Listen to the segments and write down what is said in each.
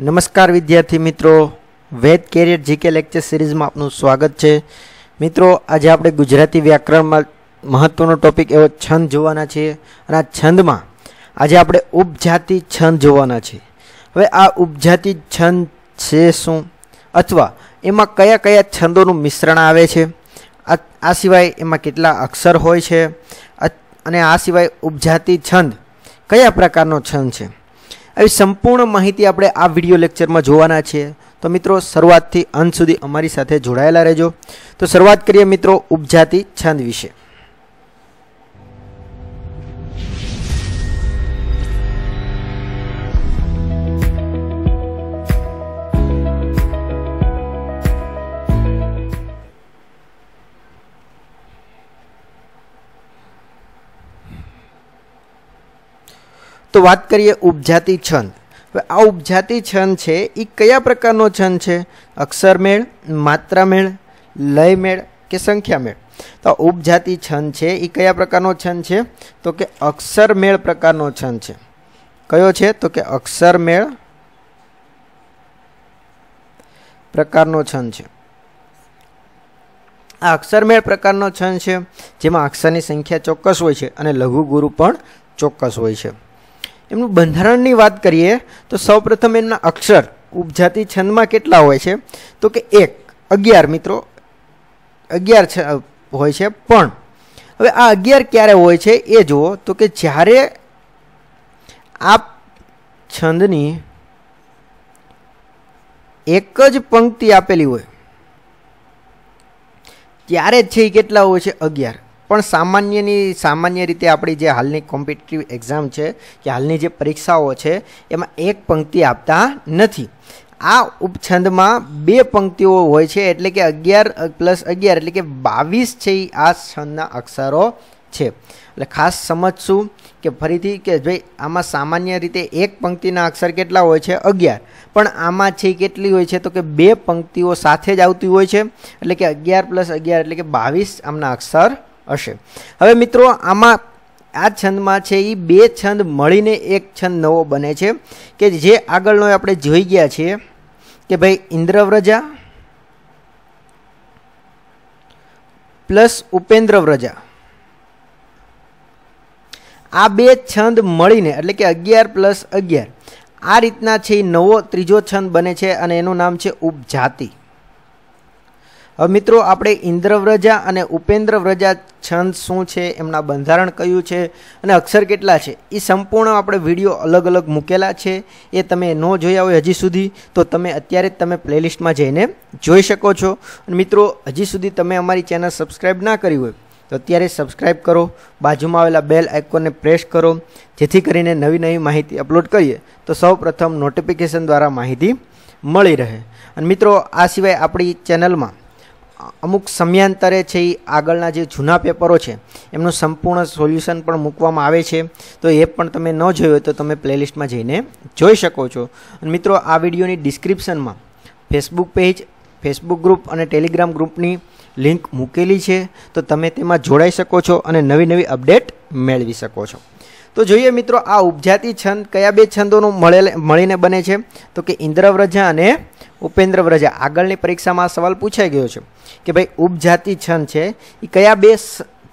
નમસ્કાર વિદ્યાર્થી મિત્રો. વેદ કેરિયર જીકે લેક્ચર સિરીઝમાં આપનું સ્વાગત છે. મિત્રો, આજે આપણે ગુજરાતી વ્યાકરણમાં મહત્ત્વનો ટોપિક એવો છંદ જોવાના છીએ અને આ છંદમાં આજે આપણે ઉપજાતિ છંદ જોવાના છે હવે આ ઉપજાતિ છંદ છે શું? અથવા એમાં કયા કયા છંદોનું મિશ્રણ આવે છે? આ સિવાય એમાં કેટલા અક્ષર હોય છે? અને આ સિવાય ઉપજાતિ છંદ કયા પ્રકારનો છંદ છે? આવી સંપૂર્ણ માહિતી આપણે આ વીડિયો લેક્ચરમાં જોવાના છીએ તો મિત્રો, શરૂઆતથી અંત સુધી અમારી સાથે જોડાયેલા રહેજો. તો શરૂઆત કરીએ મિત્રો, ઉપજાતિ છંદ વિશે. તો વાત કરીએ ઉપજાતિ છંદ. આ ઉપજાતિ છંદ છે એ કયા પ્રકારનો છંદ છે? અક્ષર મેળ માત્રા મેળ લય મેળ કે સંખ્યા મેળ તો આ ઉપજાતિ છંદ છે એ કયા પ્રકારનો છંદ છે? તો કે અક્ષર મેળ પ્રકારનો છંદ છે. કયો છે? તો કે અક્ષર મેળ પ્રકારનો છંદ છે. આ અક્ષરમેળ પ્રકારનો છંદ છે, જેમાં અક્ષરની સંખ્યા ચોક્કસ હોય છે અને લઘુ ગુરુ પણ ચોક્કસ હોય છે. એમનું બંધારણની વાત કરીએ, તો સૌપ્રથમ એમના અક્ષર ઉપજાતિ છંદમાં કેટલા હોય છે? તો કે એક, અગિયાર મિત્રો. અગિયાર હોય છે, પણ. હવે આ અગિયાર ક્યારે હોય છે એ જુઓ. તો કે જ્યારે આ છંદની એક જ પંક્તિ આપેલી હોય, ત્યારે જ છે એ કેટલા હોય છે? અગિયાર. પણ સામાન્યની, સામાન્ય રીતે આપણી જે હાલની કોમ્પિટિટિવ એક્ઝામ છે, કે હાલની જે પરીક્ષાઓ છે, એમાં એક પંક્તિ આપતા નથી. આ ઉપછંદમાં બે પંક્તિઓ હોય છે, એટલે કે અગિયાર પ્લસ અગિયાર, એટલે કે બાવીસ છે એ આ છંદના અક્ષરો છે. એટલે ખાસ સમજશું કે ફરીથી કે ભાઈ, આમાં સામાન્ય રીતે એક પંક્તિના અક્ષર કેટલા હોય છે? અગિયાર. પણ આમાં છે કેટલી હોય છે? તો કે બે પંક્તિઓ સાથે જ આવતી હોય છે. એટલે કે અગિયાર પ્લસ અગિયાર એટલે કે બાવીસ આમના અક્ષર હશે. હવે મિત્રો, આમાં આ છંદમાં છે એ બે છંદ મળીને એક છંદ નવો બને છે કે જે આગળનો આપણે જોઈ ગયા છીએ કે ભાઈ ઇન્દ્રવ્રજા પ્લસ ઉપેન્દ્રવ્રજા. આ બે છંદ મળીને, એટલે કે અગિયાર પ્લસ અગિયાર, આ રીતના છે એ નવો ત્રીજો છંદ બને છે અને એનું નામ છે ઉપજાતિ. હવે મિત્રો, આપણે ઇન્દ્રવ્રજા અને ઉપેન્દ્રવ્રજા છંદ શું છે, એમના બંધારણ કયું છે અને અક્ષર કેટલા છે, એ સંપૂર્ણ આપણે વીડિયો અલગ અલગ મૂકેલા છે. એ તમે ન જોયા હોય હજી સુધી, તો તમે અત્યારે જ તમે પ્લેલિસ્ટમાં જઈને જોઈ શકો છો. અને મિત્રો, હજી સુધી તમે અમારી ચેનલ સબસ્ક્રાઈબ ના કરી હોય, તો અત્યારે સબસ્ક્રાઈબ કરો, બાજુમાં આવેલા બેલ આઇકોનને પ્રેસ કરો, જેથી કરીને નવી નવી માહિતી અપલોડ કરીએ, તો સૌ પ્રથમ નોટિફિકેશન દ્વારા માહિતી મળી રહે. અને મિત્રો, આ સિવાય આપણી ચેનલમાં અમુક સમયાંતરે છે એ આગળના જે જૂના પેપરો છે, એમનું સંપૂર્ણ સોલ્યુશન પણ મૂકવામાં આવે છે. તો એ પણ તમે ન જોયું હોય તો તમે પ્લેલિસ્ટમાં જઈને જોઈ શકો છો. અને મિત્રો, આ વિડીયોની ડિસ્ક્રિપ્શનમાં ફેસબુક પેજ, ફેસબુક ગ્રુપ અને ટેલિગ્રામ ગ્રુપની લિંક મૂકેલી છે. તો તમે તેમાં જોડાઈ શકો છો અને નવી નવી અપડેટ મેળવી શકો છો. તો જોઈએ મિત્રો, આ ઉપજાતિ છંદ કયા બે છંદોનું મળેલ, મળીને બને છે? તો કે ઇન્દ્રવ્રજા અને ઉપેન્દ્રવ્રજા. આગળની પરીક્ષામાં સવાલ પૂછાઈ ગયો છે કે ભાઈ, ઉપજાતિ છંદ છે એ કયા બે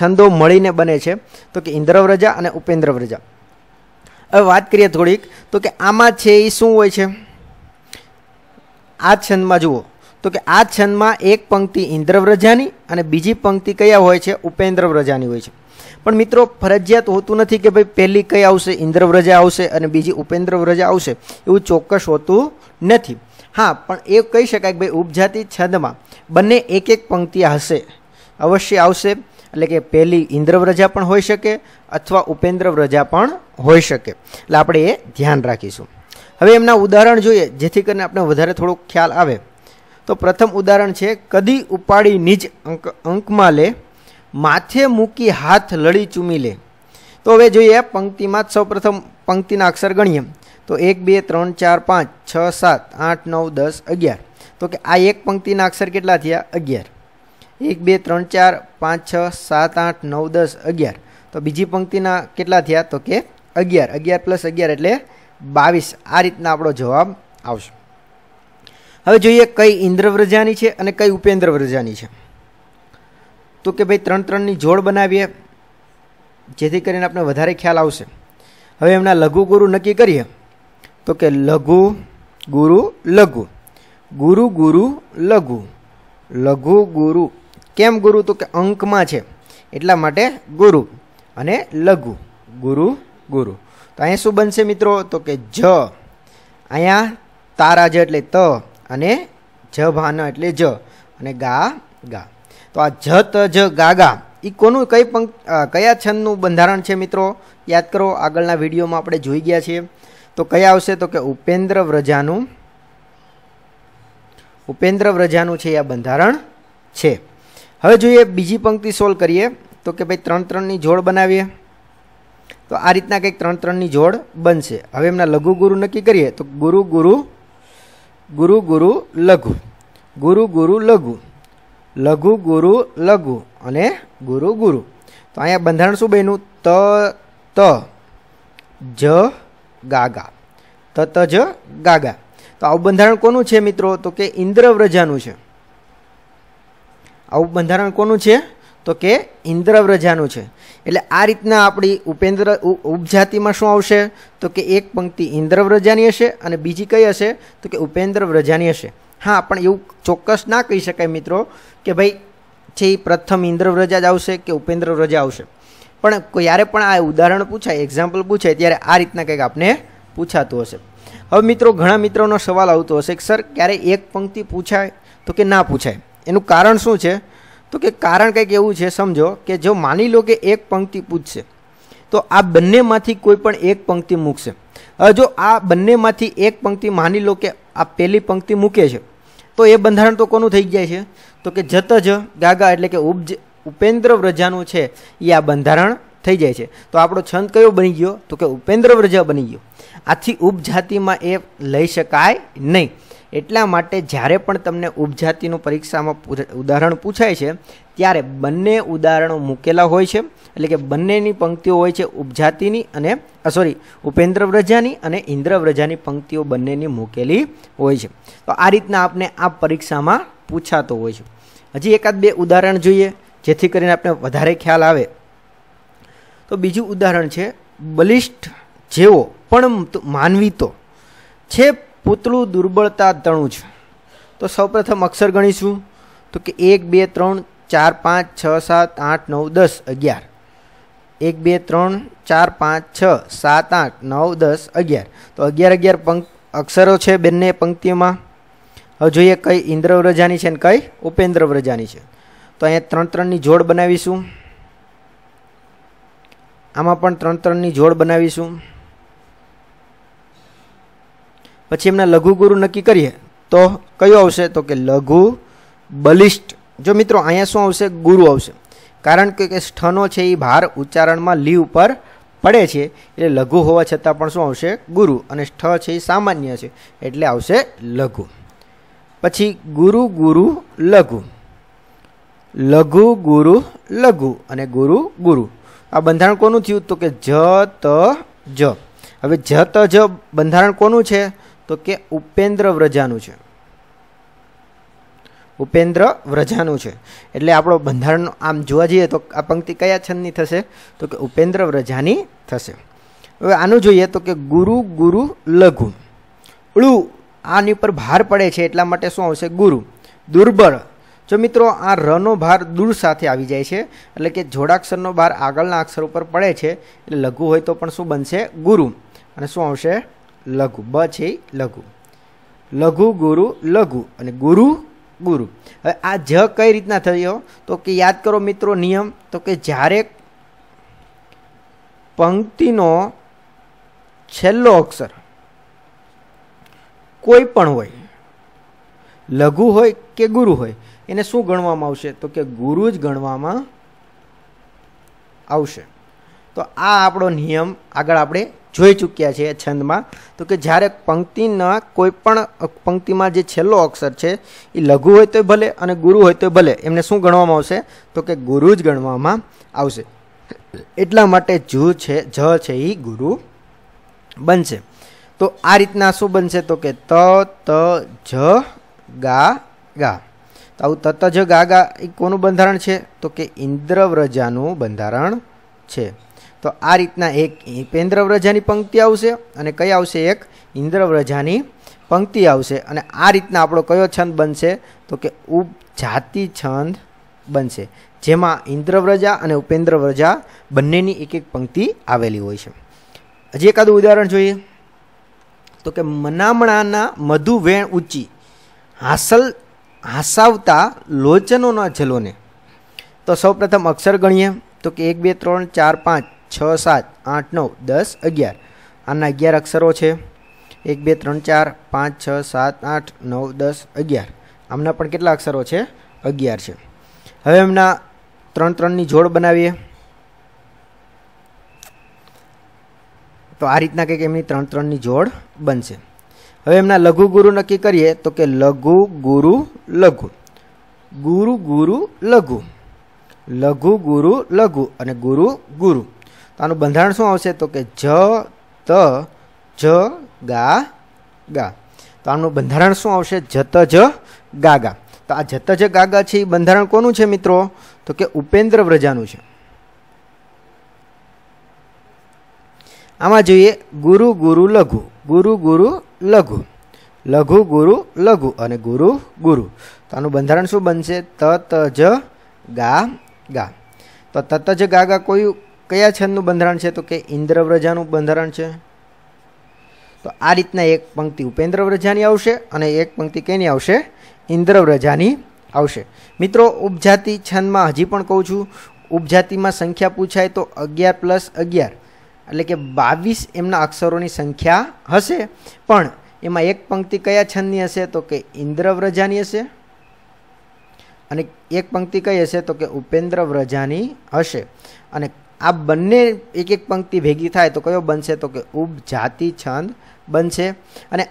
છંદો મળીને બને છે? તો કે ઇન્દ્રવ્રજા અને ઉપેન્દ્રવ્રજા. હવે વાત કરીએ થોડીક. તો કે આમાં છે એ શું હોય છે? આ છંદમાં જુઓ. તો કે આ છંદમાં એક પંક્તિ ઇન્દ્રવ્રજાની અને બીજી પંક્તિ કયા હોય છે? ઉપેન્દ્રવ્રજાની હોય છે. પણ મિત્રો, ફરજિયાત હોતું નથી કે ભાઈ પહેલી કઈ આવશે? ઇન્દ્રવ્રજા આવશે અને બીજી ઉપેન્દ્રવ્રજા આવશે. એવું ચોક્કસ હોતું નથી. હા, પણ એ કહી શકાય કે ભાઈ ઉપજાતિ છંદમાં બંને એક એક પંક્તિ હશે. અવશ્ય આવશે. એટલે કે પહેલી ઇન્દ્રવ્રજા પણ હોઈ શકે અથવા ઉપેન્દ્રવ્રજા પણ હોઈ શકે. એટલે આપણે એ ધ્યાન રાખીશું. હવે એમના ઉદાહરણ જોઈએ, જેથી કરીને આપણે વધારે થોડોક ખ્યાલ આવે. તો પ્રથમ ઉદાહરણ છે, કદી ઉપાડી નિજ અંક અંકમાં લે માથે મૂકી હાથ લડી ચૂમી લે. તો હવે જોઈએ પંક્તિમાં જ સૌપ્રથમ પંક્તિના અક્ષર ગણીએ. તો એક, બે, ત્રણ, ચાર, પાંચ, છ, સાત, આઠ, નવ, દસ, અગિયાર. તો કે આ એક પંક્તિના અક્ષર કેટલા થયા? અગિયાર. એક, બે, ત્રણ, ચાર, પાંચ, છ, સાત, આઠ, નવ, દસ, અગિયાર. તો બીજી પંક્તિના કેટલા થયા? તો કે અગિયાર. અગિયાર પ્લસ અગિયાર એટલે બાવીસ. આ રીતના આપણો જવાબ આવશે. હવે જોઈએ કઈ ઇન્દ્રવ્રજાની છે અને કઈ ઉપેન્દ્રવ્રજાની છે. તો કે ભાઈ ત્રણ ત્રણની જોડ બનાવીએ, જેથી કરીને આપણે વધારે ખ્યાલ આવશે. હવે એમના લઘુ ગુરુ નક્કી કરીએ. તો કે લઘુ ગુરુ લઘુ. ગુરુ ગુરુ લઘુ. લઘુ ગુરુ. કેમ ગુરુ? તો કે અંકમાં છે. એટલા માટે ગુરુ અને લઘુ. ગુરુ ગુરુ. તો અહીંયા શું બનશે મિત્રો? તો કે જ. અહીંયા તારા જ એટલે ત અને જ ભાન એટલે જ. અને ગા ગા. તો આ જ ત જ ગા ગા એ કોનું કઈ પંક કયા છંદનું બંધારણ છે મિત્રો? યાદ કરો, આગળના વિડીયોમાં આપણે જોઈ ગયા છીએ. તો કયા આવશે? તો કે ઉપેન્દ્ર વ્રજાનું ઉપેન્દ્ર વ્રજાનું છે આ બંધારણ છે. હવે જોઈએ બીજી પંક્તિ સોલ્વ કરીએ. તો કે ભાઈ ત્રણ ત્રણની જોડ બનાવીએ. તો આ રીતના કંઈક ત્રણ ત્રણની જોડ બનશે. હવે એમના લઘુ ગુરુ નક્કી કરીએ. તો ગુરુ ગુરુ ગુરુ ગુરુ લઘુ. ગુરુ ગુરુ લઘુ. લઘુ, ગુરુ, લઘુ અને ગુરુ ગુરુ. તો અહીંયા બંધારણ શું બન્યું? ત ત, જ, ગાગા. ત ત, જ, ગાગા. તો આવું બંધારણ કોનું છે મિત્રો? તો કે ઇન્દ્રવ્રજાનું છે. આવું બંધારણ કોનું છે? તો કે ઇન્દ્રવ્રજાનું છે. એટલે આ રીતના આપણી ઉપેન્દ્ર ઉપજાતિમાં શું આવશે? તો કે એક પંક્તિ ઇન્દ્રવ્રજાની હશે અને બીજી કઈ હશે? તો કે ઉપેન્દ્રવ્રજાની હશે. હા, પણ એવું ચોક્કસ ના કહી શકાય મિત્રો કે ભાઈ એ પ્રથમ ઇન્દ્રવ્રજા જ આવશે કે ઉપેન્દ્ર વ્રજા આવશે. પણ ક્યારે પણ આ ઉદાહરણ પૂછાય એક્ઝામ્પલ પૂછાય, ત્યારે આ રીતના કંઈક આપને પૂછાતું હશે. હવે મિત્રો, ઘણા મિત્રોનો સવાલ આવતો હશે કે, સર, ક્યારે એક પંક્તિ પૂછાય? તો કે ના પૂછાય. એનું કારણ શું છે? તો કે કારણ કંઈક એવું છે, સમજો, કે જો માની લો કે એક પંક્તિ પૂછશે, તો આ બંનેમાંથી કોઈ પણ એક પંક્તિ મૂકશે. હવે જો આ બંનેમાંથી એક પંક્તિ માની લો કે આ પહેલી પંક્તિ મૂકે છે તો એ બંધારણ તો કોનું થઈ જાય છે? તો કે જત જ ગાગા એટલે કે ઉપજ, ઉપેન્દ્ર વ્રજાનું છે, એ આ બંધારણ થઈ જાય છે. તો આપણો છંદ કયો બની ગયો? તો કે ઉપેન્દ્ર વ્રજા બની ગયો. આથી ઉપજાતિમાં એ લઈ શકાય નહીં. એટલા માટે જ્યારે પણ તમને ઉપજાતિનું પરીક્ષામાં ઉદાહરણ પૂછાય છે, ત્યારે બંને ઉદાહરણો મૂકેલા હોય છે, એટલે કે બંનેની પંક્તિઓ હોય છે ઉપજાતિની અને સોરી ઉપેન્દ્ર વ્રજાની અને ઇન્દ્ર વ્રજાની પંક્તિઓ બંનેની મૂકેલી હોય છે. તો આ રીતના આપણે આ પરીક્ષામાં પૂછાતો હોય છે. હજી એકાદ બે ઉદાહરણ જોઈએ, જેથી કરીને આપણે વધારે ખ્યાલ આવે. તો બીજું ઉદાહરણ છે, બલિષ્ઠ જેવો પણ માનવી તો છે પૂતળું દુર્બળતા તણું છે. તો સૌપ્રથમ અક્ષર ગણીશું. તો કે એક, બે, ત્રણ, ચાર, પાંચ, છ, સાત, આઠ, નવ, દસ, અગિયાર. એક, બે, ત્રણ, ચાર, પાંચ, છ, સાત, આઠ, નવ, દસ, અગિયાર. તો અગિયાર અગિયાર પંક, અક્ષરો છે બંને પંક્તિઓમાં. હવે જોઈએ કઈ ઇન્દ્ર વ્રજાની છે ને કઈ ઉપેન્દ્ર વ્રજાની છે. તો અહીંયા ત્રણ ત્રણની જોડ બનાવીશું. આમાં પણ ત્રણ ત્રણની જોડ બનાવીશું. પછી એમના લઘુ ગુરુ નક્કી કરીએ. તો કયો આવશે? તો કે લઘુ બલિષ્ઠ. જો મિત્રો, અહીંયા શું આવશે? ગુરુ આવશે. કારણ કે સ્થનો છે એ ભાર ઉચ્ચારણમાં લી ઉપર પડે છે. એટલે લઘુ હોવા છતાં પણ શું આવશે? ગુરુ. અને સ્થ છે એ સામાન્ય છે. એટલે આવશે લઘુ. પછી ગુરુ ગુરુ, લઘુ. લઘુ, ગુરુ, લઘુ અને ગુરુ ગુરુ. આ બંધારણ કોનું થયું? તો કે જ, ત, જ. હવે જ, ત, જ બંધારણ કોનું છે? તો કે ઉપેન્દ્ર વ્રજાનું છે. ઉપેન્દ્ર વ્રજાનું છે. એટલે આપણો બંધારણ આમ જોવા જઈએ તો આ પંક્તિ કયા છંદની થશે? તો કે ઉપેન્દ્ર વ્રજાની થશે. હવે આનું જોઈએ તો કે ગુરુ ગુરુ, લઘુ. ઉળુ, આની ઉપર ભાર પડે છે એટલા માટે શું આવશે? ગુરુ. દુર્બળ. જો મિત્રો આ રનો ભાર દૂર સાથે આવી જાય છે, એટલે કે જોડાક્ષરનો ભાર આગળના અક્ષર ઉપર પડે છે, એટલે લઘુ હોય તો પણ શું બનશે? ગુરુ. અને શું આવશે? લઘુ. બ છે લઘુ. લઘુ ગુરુ, લઘુ અને ગુરુ ગુરુ. હવે આ જ કઈ રીતના થયો? તો કે યાદ કરો મિત્રો નિયમ. તો કે જ્યારે પંક્તિનો છેલ્લો અક્ષર કોઈ પણ હોય, લઘુ હોય કે ગુરુ હોય, એને શું ગણવામાં આવશે? તો કે ગુરુ જ ગણવામાં આવશે. તો આ આપણો નિયમ આગળ આપણે જોઈ ચૂક્યા છીએ છંદમાં. તો કે જ્યારે પંક્તિના કોઈ પણ પંક્તિમાં જે છેલ્લો અક્ષર છે, એ લઘુ હોય તો ભલે અને ગુરુ હોય તો ભલે, એમને શું ગણવામાં આવશે? તો કે ગુરુ જ ગણવામાં આવશે. એટલા માટે જુ છે, જ છે એ ગુરુ બનશે. તો આ રીતના શું બનશે? તો કે ત ત, જ, ગા ગા. તો આવું તત જ, ગા ગા એ કોનું બંધારણ છે? તો કે ઇન્દ્રવ્રજાનું બંધારણ છે. તો આ રીતના એક પેન્દ્રવ્રજાની પંક્તિ આવશે અને કઈ આવશે એક? ઇન્દ્રવ્રજાની પંક્તિ આવશે. અને આ રીતના આપણો કયો છંદ બનશે? તો કે ઉપજાતિ છંદ બનશે. જેમાં ઇન્દ્રવ્રજા અને ઉપેન્દ્રવ્રજા બંનેની એક એક પંક્તિ આવેલી હોય છે. હજી એકાદું ઉદાહરણ જોઈએ. તો કે મનામણાના મધુ વેણ ઊંચી હાસલ હાસાવતા લોચનોના જલોને. તો સૌપ્રથમ અક્ષર ગણીએ. તો કે એક, બે, ત્રણ, ચાર, પાંચ. છ સાત આઠ નવ દસ અગિયાર. આના અગિયાર અક્ષરો છે. એક, બે, ત્રણ, ચાર, પાંચ, છ, સાત, આઠ, નવ, દસ, અગિયાર. આમના પણ કેટલા અક્ષરો છે? અગિયાર છે. હવે એમના ત્રણ, ત્રણની જોડ બનાવીએ. તો આ રીતના કંઈક એમની ત્રણ, ત્રણની જોડ બનશે. હવે એમના લઘુ ગુરુ નક્કી કરીએ તો કે લઘુ ગુરુ લઘુ. ગુરુ ગુરુ લઘુ. લઘુ ગુરુ લઘુ અને ગુરુ ગુરુ. તો આનું બંધારણ શું આવશે? તો કે જ, ત, જ, ગા ગા. તો આનું બંધારણ શું આવશે? જત જ, ગા ગા. તો આ જત જ, ગા ગા છે એ બંધારણ કોનું છે મિત્રો? તો કે ઉપેન્દ્ર વ્રજાનું છે. આમાં જોઈએ ગુરુ ગુરુ, લઘુ. ગુરુ ગુરુ, લઘુ. લઘુ, ગુરુ, લઘુ અને ગુરુ ગુરુ. તો આનું બંધારણ શું બનશે? ત ત, જ, ગા ગા. તો તત જ, ગા ગા કોઈ કયા છંદનું બંધારણ છે? તો કે ઇન્દ્રવ્રજાનું બંધારણ છે. તો આ રીતના એક પંક્તિ ઉપેન્દ્રવ્રજાની આવશે અને એક પંક્તિ કેની આવશે? ઇન્દ્રવ્રજાની આવશે. મિત્રો, ઉપજાતિ છંદમાં હજી પણ કહું છું, ઉપજાતિમાં સંખ્યા પૂછાય તો અગિયાર પ્લસ અગિયાર. એટલે કે બાવીસ એમના અક્ષરોની સંખ્યા હશે. પણ એમાં એક પંક્તિ કયા છંદની હશે? તો કે ઇન્દ્રવ્રજાની હશે. અને એક પંક્તિ કઈ હશે? તો કે ઉપેન્દ્ર વ્રજાની હશે. અને આ બંને એક એક પંક્તિ ભેગી થાય તો કયો બનશે? તો કે ઉપજાતિ છંદ બનશે. અને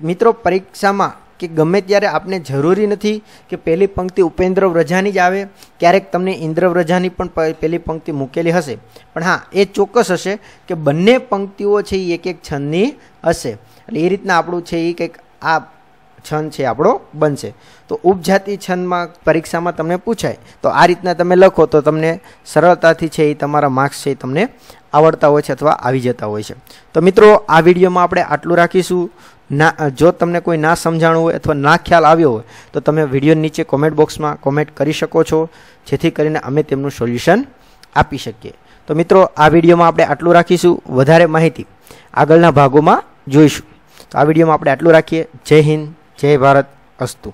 મિત્રો, પરીક્ષામાં કે ગમે ત્યારે આપણે જરૂરી નથી કે પહેલી પંક્તિ ઉપેન્દ્ર વ્રજાની જ આવે, ક્યારેક તમને ઇન્દ્ર વ્રજાની પણ પહેલી પંક્તિ મૂકેલી હશે. પણ હા, એ ચોક્કસ હશે કે બંને પંક્તિઓ છે એ એક એક છંદની હશે. એટલે એ રીતના આપણું છે એ કંઈક આ છંદ છે, આપણો બનશે. તો ઉપજાતિ છંદમાં પરીક્ષામાં તમને પૂછાય, તો આ રીતના તમે લખો તો તમને સરળતાથી છે એ તમારા માર્ક્સ છે એ તમને આવડતા હોય છે અથવા આવી જતા હોય છે. તો મિત્રો, આ વિડીયોમાં આપણે આટલું રાખીશું. ના, જો તમને કોઈ ના સમજાણું હોય અથવા ના ખ્યાલ આવ્યો હોય, તો તમે વીડિયો નીચે કોમેન્ટ બોક્સમાં કોમેન્ટ કરી શકો છો, જેથી કરીને અમે તેમનું સોલ્યુશન આપી શકીએ. તો મિત્રો, આ વિડીયોમાં આપણે આટલું રાખીશું. વધારે માહિતી આગળના ભાગોમાં જોઈશું. તો આ વિડીયોમાં આપણે આટલું રાખીએ. જય હિન્દ. જય ભારત અસ્તુ.